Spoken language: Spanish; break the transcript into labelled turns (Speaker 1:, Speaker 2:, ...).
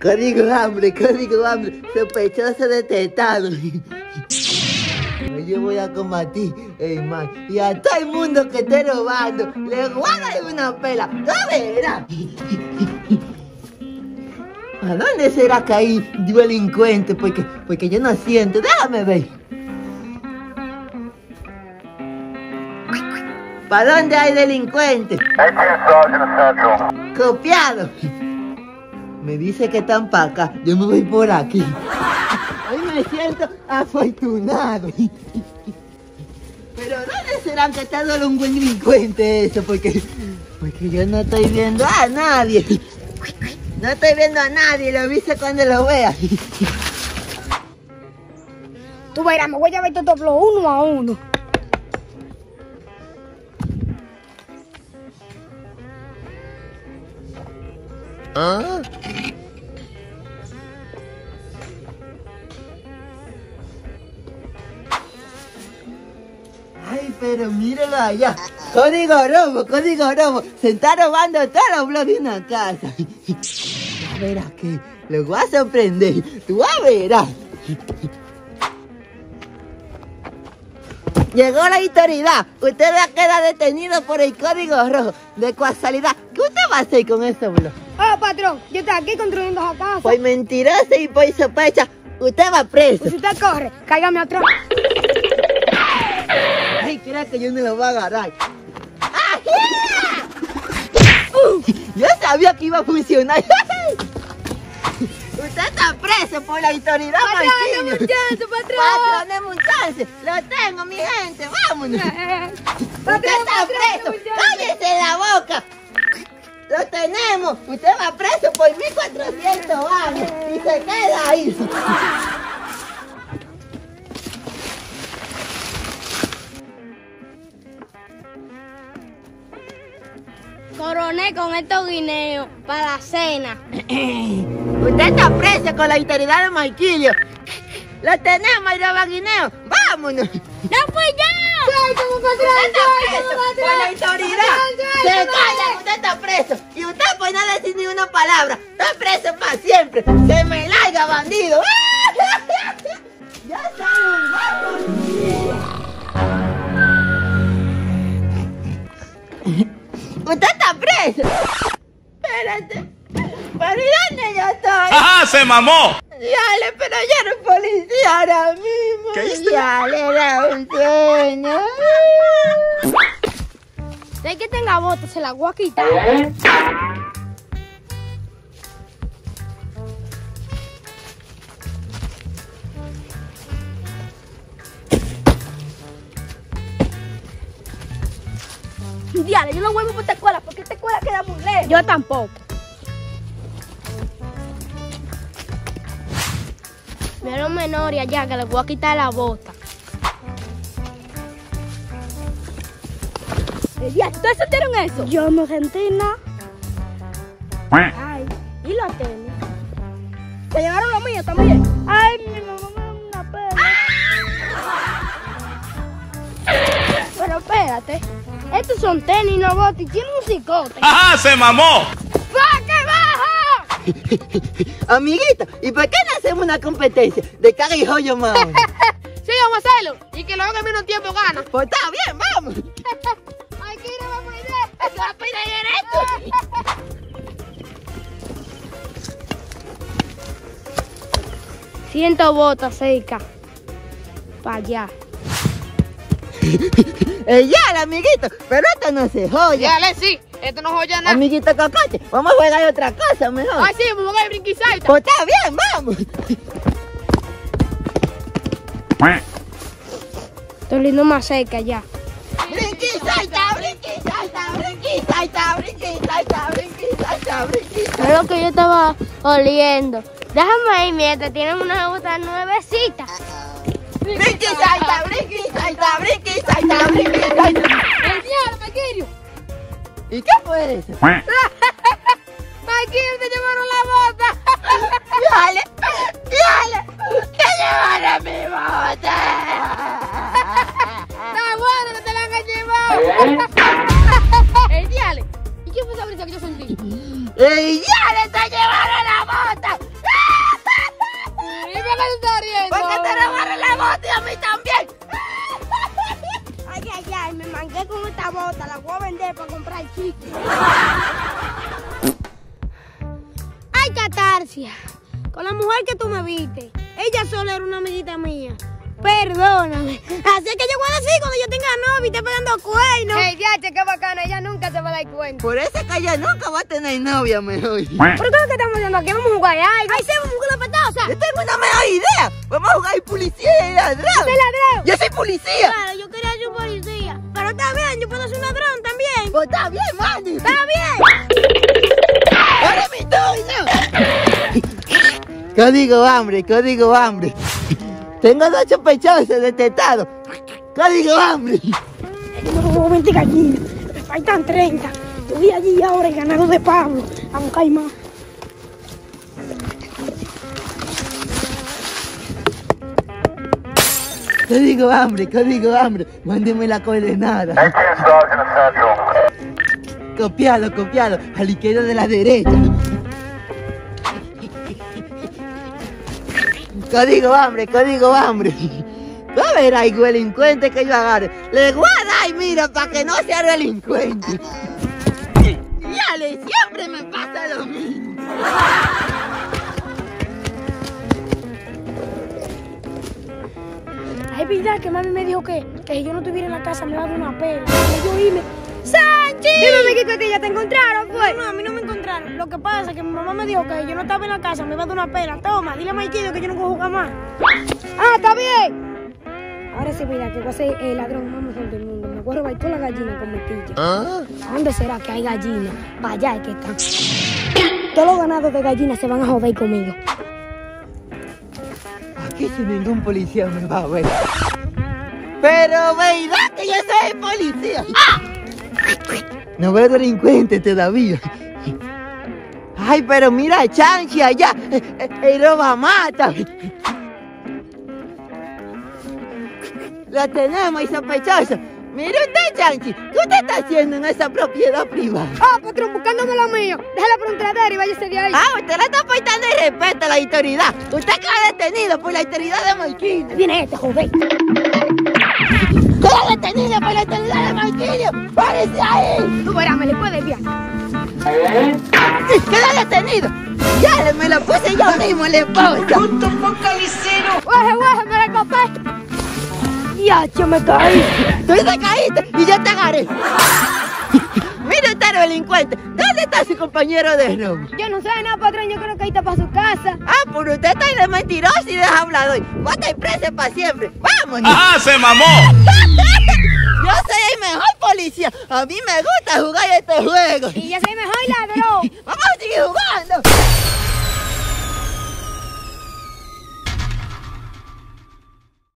Speaker 1: Código hambre, código hambre, sospechoso detectado. Hoy yo voy a combatir, ey man, y a todo el mundo que esté robando, le voy a dar una pela, ¡no verás! ¿A dónde será que hay delincuente? Porque, porque yo no siento, déjame ver. ¿Para dónde hay delincuentes? Copiado. Me dice que están para acá. Yo me voy por aquí. Hoy me siento afortunado. Pero ¿dónde serán que está un buen delincuente eso? Porque, porque yo no estoy viendo a nadie. No estoy viendo a nadie, lo viste cuando lo vea.
Speaker 2: Tú verás, me voy a llevar todo lo uno a uno.
Speaker 1: Ay, pero míralo allá. Código robo, código robo. Se está robando todos los blogs de una casa. Ya verás que lo voy a sorprender. Tú a verás. Llegó la autoridad. Usted va a quedar detenido por el código rojo. De casualidad. ¿Qué usted va a hacer con esos blogs?
Speaker 2: Oh, patrón, yo estoy aquí construyendo la casa.
Speaker 1: Por mentiroso y por sospecha. Usted va preso.
Speaker 2: Pues usted corre, cáigame atrás.
Speaker 1: Ay, creo que yo no lo voy a agarrar. ¡Ah! Yo sabía que iba a funcionar. Usted está preso por la autoridad,
Speaker 2: Patrón,
Speaker 1: Marquinhos.
Speaker 2: chance, patrón.
Speaker 1: Patrón, un chance. Lo tengo, mi gente. Vámonos.
Speaker 2: Eh,
Speaker 1: Usted
Speaker 2: patrón,
Speaker 1: está
Speaker 2: patrón,
Speaker 1: preso. Cállese la boca. Lo tenemos. Usted va preso por 1400 años. Y se queda ahí.
Speaker 2: Con estos guineos para la cena.
Speaker 1: Usted está preso con la autoridad de Marquillo. Lo tenemos, el Guineo. ¡Vámonos!
Speaker 2: ¡No fui yo! ¡Suéltame,
Speaker 1: Usted está preso por la autoridad. Se calla, usted está preso. Y usted por no decir ni una palabra. Está preso para siempre. Se me larga, bandido. Ya Espérate. ¿Pero y dónde yo estoy?
Speaker 3: ¡Ajá! ¡Se mamó!
Speaker 1: Dale, pero yo no policía ahora mismo.
Speaker 3: ¿Qué hiciste?
Speaker 1: Dale, era un sueño.
Speaker 2: De que tenga botas, se la voy a quitar. Diale, yo no vuelvo por esta escuela porque escuela queda muy lejos. Yo tampoco. Mira los menores allá que les voy a quitar la bota. ¿Ustedes sintieron eso? Yo no sentí nada. Ay, ¿y los tenis? ¿Se llevaron los míos también? Espérate, estos son tenis, no botas y tienen un cicote.
Speaker 3: ¡Ajá! ¡Se mamó!
Speaker 2: ¡Va que baja!
Speaker 1: Amiguita, ¿y por qué no hacemos una competencia de caga y joyo más?
Speaker 2: Sí, vamos a hacerlo. Y que lo haga en menos tiempo gana.
Speaker 1: Pues está bien, vamos.
Speaker 2: Aquí no vamos a ir. Va a Ciento botas cerca. Para allá.
Speaker 1: Eh, ya, la amiguito, pero esto no se joya.
Speaker 4: Dale, sí. Esto no joya nada.
Speaker 1: Amiguito cocote, vamos a jugar otra cosa mejor.
Speaker 4: Ay, sí, voy a brinquisalta.
Speaker 1: Pues está bien, vamos.
Speaker 2: Estoy lindo más cerca ya.
Speaker 1: Brinqui, salta, brinqui, salta, brinqui, salta, brinqui, salta, brinqui, salta, brinqui, salta.
Speaker 2: Es lo que yo estaba oliendo. Déjame ir mientras tienen una bota nuevecita.
Speaker 1: Brinqui, salta, brinqui, salta, brinqui, salta, brinqui, salta.
Speaker 2: ¡El diablo, Maquirio!
Speaker 1: ¿Y qué fue eso?
Speaker 2: ¡Maquirio, te llevaron la bota!
Speaker 1: Dale, dale, que llevaron mi bota.
Speaker 2: ¡Está bueno que te la hayan llevado! ¡El diale! ¿Y qué fue esa brisa que yo sentí?
Speaker 1: ¡Ey, ya le está llevando la bota!
Speaker 4: Tú estás riendo?
Speaker 1: Porque te robaron la bota y a mí también.
Speaker 2: Ay, ay, ay, me mangué con esta bota, la voy a vender para comprar chicle. Ay, Catarsia, con la mujer que tú me viste, ella solo era una amiguita mía. Perdóname. Así es que yo voy a decir cuando yo tenga novia y esté pegando cuernos.
Speaker 4: Ey, diache, qué bacana, ella nunca se va a dar cuenta.
Speaker 1: Por eso que ella nunca va a tener novia mejor. Yo
Speaker 2: ¿Pero qué es lo que estamos haciendo aquí? Vamos a jugar. Ay, ay, sí, vamos a jugar la patosa.
Speaker 1: tengo una mejor idea. Vamos a jugar policía y ladrón.
Speaker 2: Soy ladrón.
Speaker 1: Yo soy policía.
Speaker 2: Claro, yo quería ser policía. Pero está bien, yo puedo ser un ladrón también.
Speaker 1: Pues está bien, Manny.
Speaker 2: Está bien.
Speaker 1: Ahora es mi turno. Código hambre, código hambre. Tengo dos sospechosos detectados. Código hambre.
Speaker 2: 20 gallinas. Me faltan 30. Yo voy allí ahora y ganado de Pablo a buscar más.
Speaker 1: Código hambre, código hambre. Mándeme la coordenada. Copiado, copiado. A la izquierda de la derecha. Código hambre, código hambre. Va a ver algún delincuente que yo agarre. Le voy a dar, mira, para que no sea delincuente. Ya le siempre me pasa lo mismo.
Speaker 2: Ay, verdad que mami me dijo que, que si yo no estuviera en la casa me iba a dar una pela. Y yo irme. ¡Sanchi!
Speaker 4: Dime, amiguito, que ya te encontraron, pues.
Speaker 2: No, a mí no me. Lo que pasa es que mi mamá me dijo que yo no estaba en la casa, me iba a dar una pela. Toma, dile a Maikido que yo no puedo jugar más.
Speaker 4: Ah, está bien.
Speaker 2: Ahora sí, mira, que voy a ser el ladrón más mejor del mundo. Me voy a robar toda la gallina con mi tilla.
Speaker 1: ¿Ah?
Speaker 2: ¿Dónde será que hay gallinas? Vaya, es que están. Todos los ganados de gallinas se van a joder conmigo.
Speaker 1: Aquí sin ningún policía me va a ver. Pero verdad que yo soy policía. No veo delincuente todavía. Ay, pero mira a Chanchi allá. Eh, eh, El roba mata. La tenemos y sospechosa. Mire usted, Chanchi, ¿qué usted está haciendo en esa propiedad privada?
Speaker 4: Ah, patrón, buscándome lo mío. Déjala por un tradero y váyase de ahí.
Speaker 1: Ah, usted le está faltando el respeto a la autoridad. Usted queda detenido por la autoridad de Marquinhos.
Speaker 2: Viene este, joder.
Speaker 1: ¡Queda detenido por la autoridad de Marquinhos! ¡Párese ahí!
Speaker 4: Tú verás, me le puedes enviar.
Speaker 1: ¡Queda detenido! ¡Ya le me lo puse yo mismo en la esposa!
Speaker 4: Guaje, guaje, me la escapé.
Speaker 2: Ya, yo me caí.
Speaker 1: ¡Tú te caíste y yo te agarré! ¡Mira usted, delincuente! ¿Dónde está su compañero de robo?
Speaker 2: Yo no sé nada, patrón. Yo creo que ahí está para su casa.
Speaker 1: Ah, por usted está ahí de mentiroso y de hablador. A estar preso para siempre. ¡Vámonos!
Speaker 3: ¡Ajá, se mamó!
Speaker 1: Yo soy el mejor policía. A mí me gusta jugar este juego.
Speaker 2: Y yo soy mejor ladrón.
Speaker 1: ¡Vamos a seguir jugando!